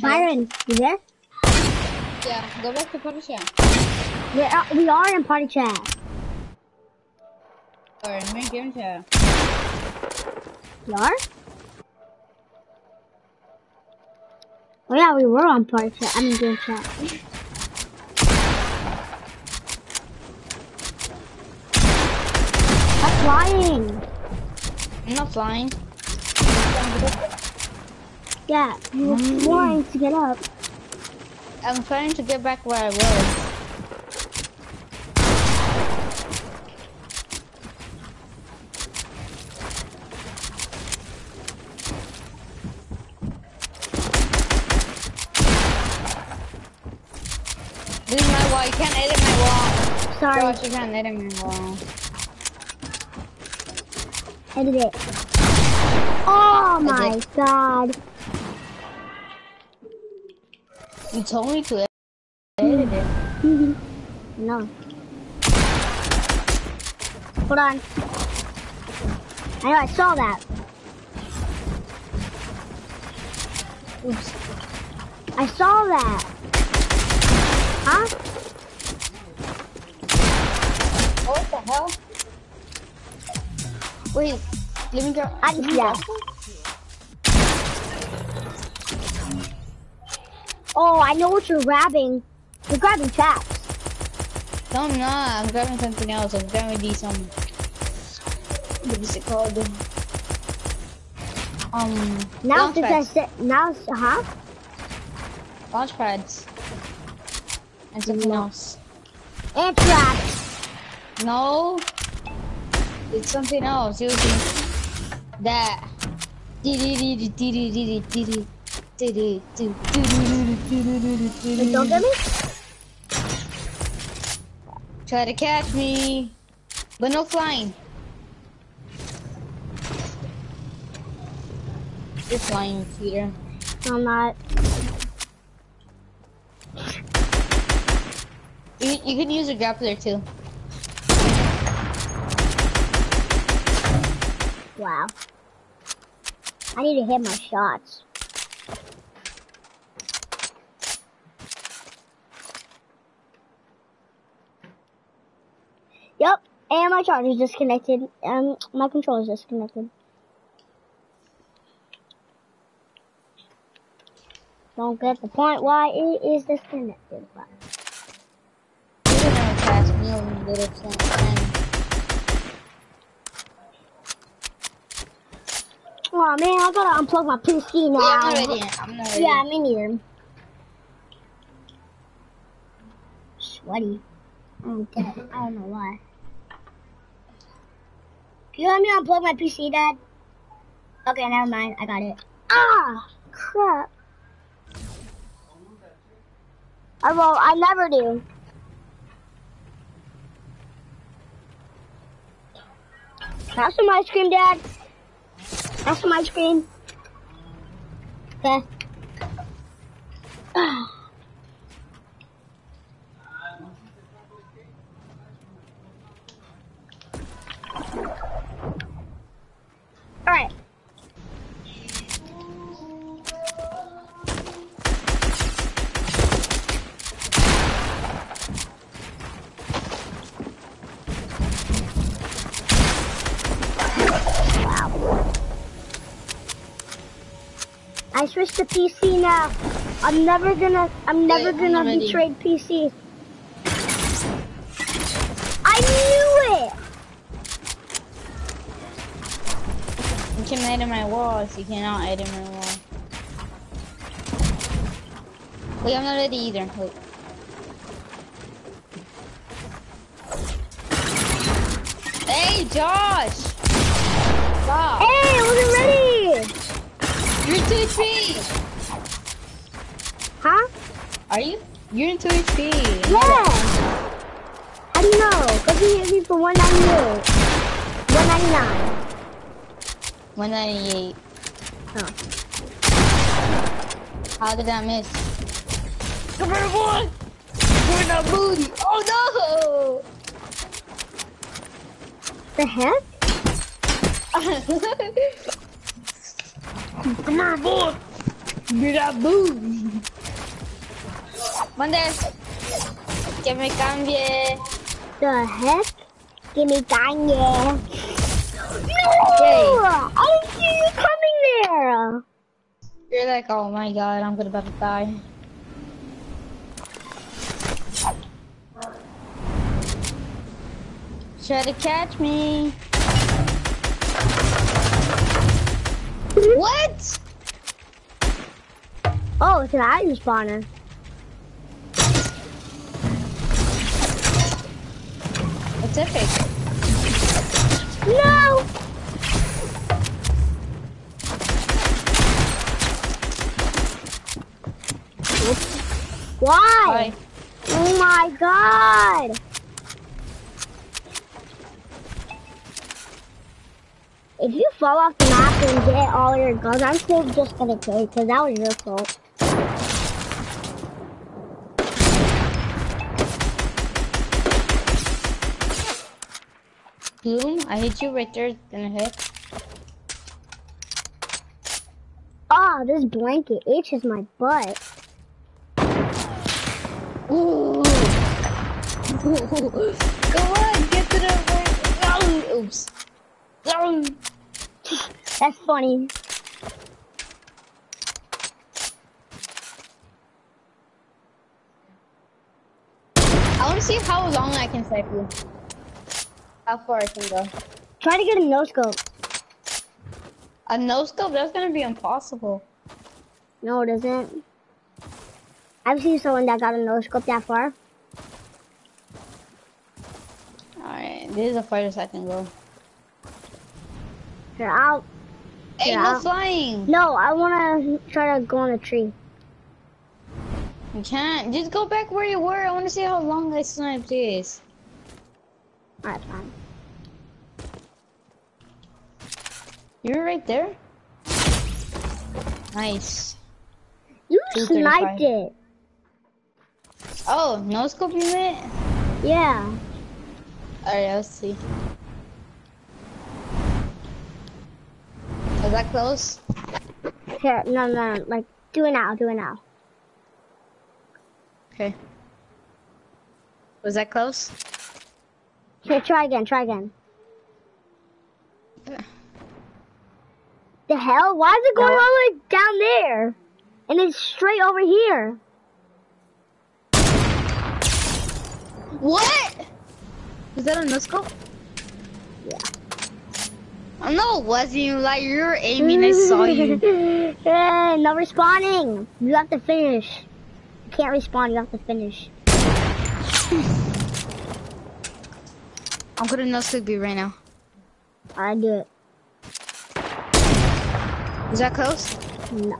Byron, you there? Yeah, go back to party chat. We are, we are in party chat. Or in game chat. You are? Oh yeah, we were on party chat. I mean game chat. Stop flying. I'm not flying. Yeah, you were mm. flying to get up. I'm trying to get back where I was. This is my wall. You can't edit my wall. Sorry, Josh, you can't edit my wall. edit it. Oh my god. You told me to edit it. no. Hold on. I know, I saw that. Oops. I saw that. Huh? What the hell? Wait, let me go. I, yeah. Oh, I know what you're grabbing. You're grabbing traps. No, I'm not. I'm grabbing something else. I'm grabbing these um. What is it called? Um. Now since I said, now, huh? Launch pads. And something No. else. And traps. No. It's something else. You see that. Don't get me? Try to catch me, but no flying. You're flying, Peter. I'm not. You, you can use a grappler too. Wow. I need to hit my shots. And my charger's disconnected. Um, my controller's disconnected. Don't get the point why it is disconnected, but... Oh man, I gotta unplug my PC now. Yeah, I'm already in. I'm already yeah, me neither. Sweaty. I'm dead. I don't know why. You let me to unplug my PC, Dad? Okay, never mind. I got it. Ah, crap. I won't. I never do. Have some ice cream, Dad. Have some ice cream. Okay. I switched to PC now. I'm never gonna. I'm never I'm gonna betray PC. I knew it. You can edit my walls. You cannot edit my wall. Wait, I'm not ready either. Wait. Hey, Josh! Stop! Hey, I wasn't ready. You're 2 HP! Huh? Are you? You're in 2 HP. Yeah. How do you know? Cause he hit me for 198. 199. 198. Oh. How did I miss? Come here, boy! You're in that booty! Oh no! The heck? Come here, boy! You're that booty! Mande! Que me cambie! The heck? Give me Kanye. No! Yay. I didn't see you coming there. You're like, oh my god, I'm gonna about to die. Try to catch me. What? Oh, it's an item spawner. It's epic. No! Why? Bye. Oh my god! If you fall off the map and get all your guns, I'm still just gonna kill you because that was your fault. Bloom, I hit you right there in the head. Oh, this blanket itches my butt. Ooh. Come on, get to the right. Oh, oops. That's funny. I want to see how long I can snipe you. How far I can go. Try to get a no scope. A no scope? That's gonna be impossible. No, it isn't. I've seen someone that got a no scope that far. Alright, this is the farthest I can go. Here, I'll. Hey, Yeah. no flying! No, I want to try to go on a tree. You can't. Just go back where you were. I want to see how long this snipe is. Alright, fine. You're right there? Nice. You sniped it. Oh, no scope you meant? Yeah. Alright, let's see. Is that close? Here, no, no, no. Like, do it now, do it now. Okay. Was that close? Here, try again, try again. The hell? Why is it going No. all the way down there? and it's straight over here. What? Is that a no scope? Yeah. I know it wasn't you. Like you were aiming. I saw you. Eh, no responding. You have to finish. You can't respond. You have to finish. I'm gonna no you right now. I do it. Is that close? No.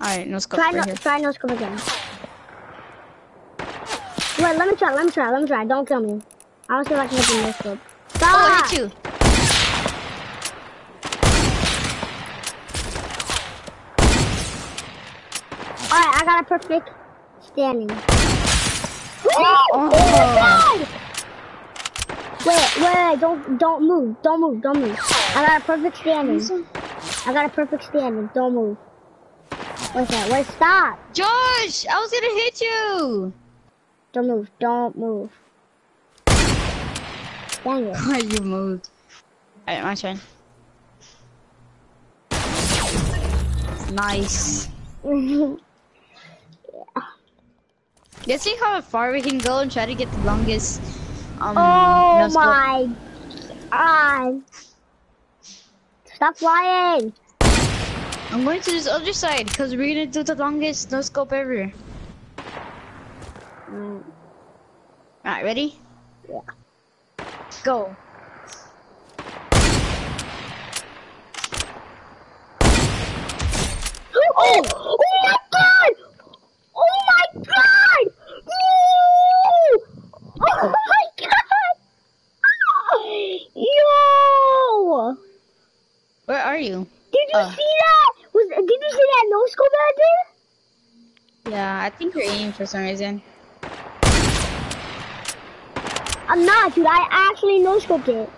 Alright, no scope Try right no. here. Try no scope again. Wait. Let me try. Let me try. Let me try. Don't kill me. I want to see if I can get the no scope. Oh, Stop! I hit you. Alright, I got a perfect standing. Oh. my God! Wait, wait, wait, don't, don't move, don't move, don't move. I got a perfect standing. I got a perfect standing, don't move. What's that? wait, stop! Josh, I was gonna hit you. Don't move, don't move. Dang it. Why you moved? Alright, my turn. Nice. Let's see how far we can go and try to get the longest. Um, oh no my god. Stop flying! I'm going to this other side because we're gonna do the longest no scope ever. Mm, Alright, ready? Yeah. Go. Oh! Oh my god! Oh my god! No! Oh my god! Yo! Where are you? Did you Uh. see that? Was did you see that no scope that I did? Yeah, I think you're aiming for some reason. I'm not, dude. I actually no scoped it.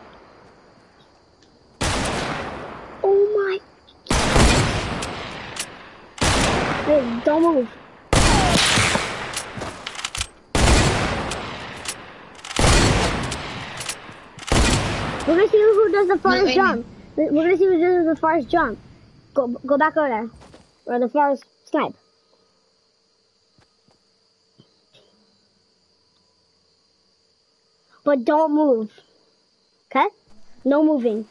Oh my! Wait, don't move. We're gonna see who does the farthest jump. We're gonna see who does the farthest jump. Go, go back over there. Or the farthest snipe. But don't move. Okay? No moving.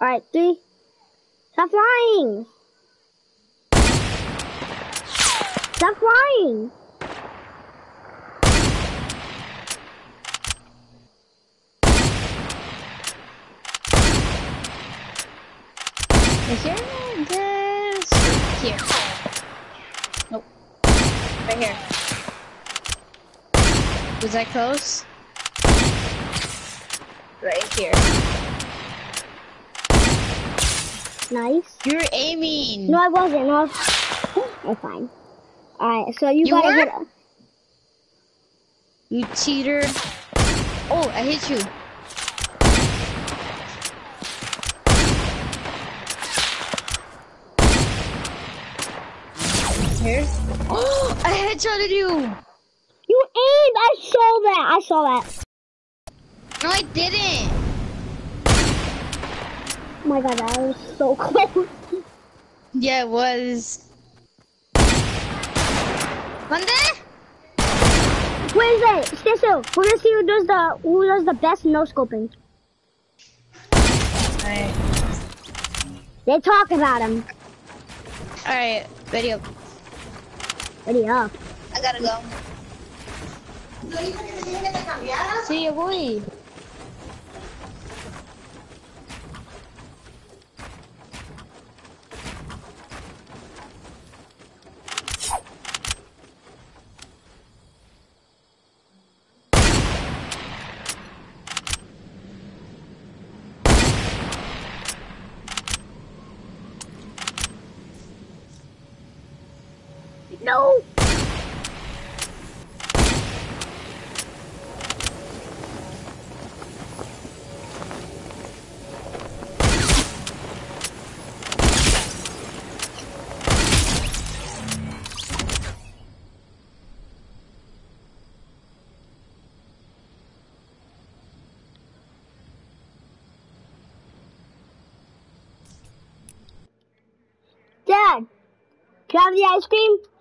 Alright, three. Stop flying! Stop flying! Right here? This. Here. Nope. Right here. Was that close? Right here. Nice. You're aiming. No, I wasn't. No, I was... I'm fine. Alright, so you, You gotta were? get... You cheater. Oh, I hit you. Here. Oh, I headshotted you. You aimed! I saw that! I saw that. No, I didn't. Oh my god, that was so close. Yeah, it was. Mande? What is that? Stay still. We're gonna see who does the who does the best no scoping. Alright. They talk about him. Alright, ready up. Ready up. I gotta go. See you, boy. No. Dad, Can I have the ice cream?